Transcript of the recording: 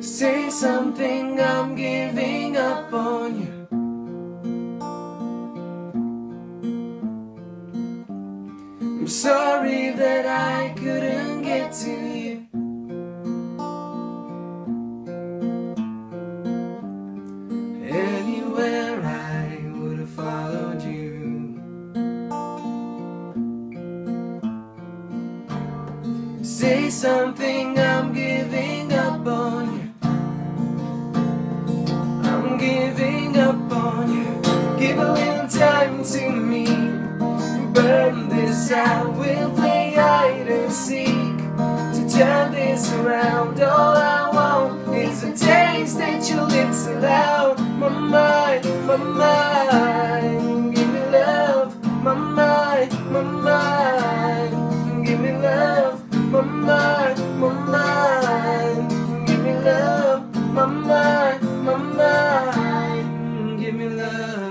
Say something, I'm giving up on you. I'm sorry that I couldn't get to you. Anywhere I would have followed you. Say something, in time to me Burn this out, we'll play hide and seek. To turn this around, all I want Is a taste that your lips allow. My mind, my mind Give me love, my mind, my mind Give me love, my mind, my mind Give me love, my mind, my mind Give me love.